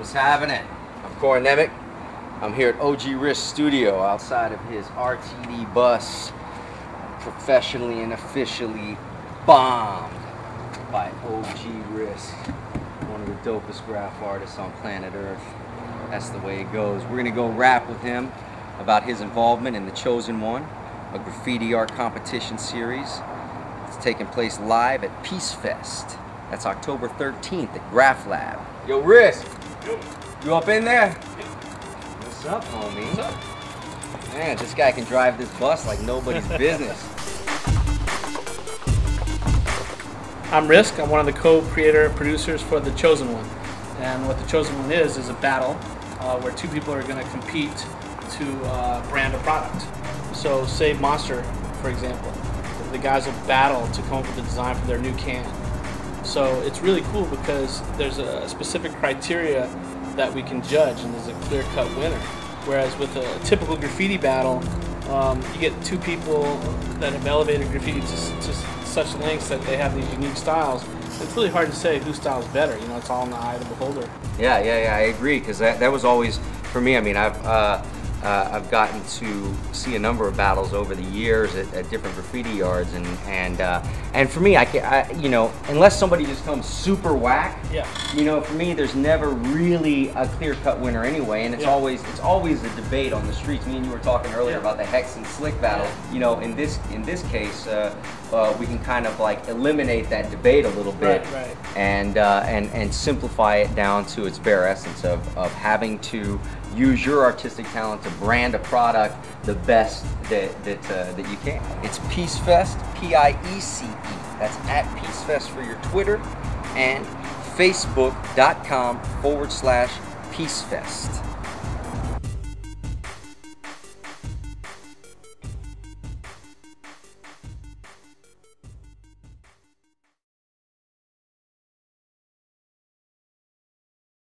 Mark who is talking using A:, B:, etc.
A: What's happening? I'm Corin Nemec. I'm here at OG Risk Studio outside of his RTD bus, professionally and officially bombed by OG Risk, one of the dopest graff artists on planet Earth. That's the way it goes. We're gonna go rap with him about his involvement in The Chosen One, a graffiti art competition series. It's taking place live at Piece Fest. That's October 13th at Graff Lab. Yo, Risk, you up in there? What's up, homie?
B: What's up?
A: Man, this guy can drive this bus like nobody's business.
B: I'm Risk. I'm one of the co-creator producers for The Chosen One. And what The Chosen One is, is a battle uh, where two people are going to compete to uh, brand a product. So say Monster, for example. The guys will battle to come up with a design for their new can. So it's really cool because there's a specific criteria that we can judge and there's a clear-cut winner. Whereas with a typical graffiti battle, um, you get two people that have elevated graffiti to, to such lengths that they have these unique styles. It's really hard to say whose style is better. You know, it's all in the eye of the beholder.
A: Yeah, yeah, yeah. I agree because that, that was always for me. I mean, I've uh, uh, I've gotten to see a number of battles over the years at, at different graffiti yards, and and uh, and for me, I, can, I you know unless somebody just comes super whack,
B: Yeah.
A: you know, for me, there's never really a clear cut winner anyway, and it's
B: Yeah.
A: always it's always a debate on the streets. Me and you were talking earlier
B: Yeah.
A: about the Hex and Slick battle. You know, in this in this case, uh, uh, we can kind of like eliminate that debate a little bit
B: Right, right.
A: and uh, and and simplify it down to its bare essence of, of having to use your artistic talent to brand a product the best that that, uh, that you can. It's Piece Fest, P-I-E-C-E. That's at Piece Fest for your Twitter and Facebook.com forward slash Piece Fest.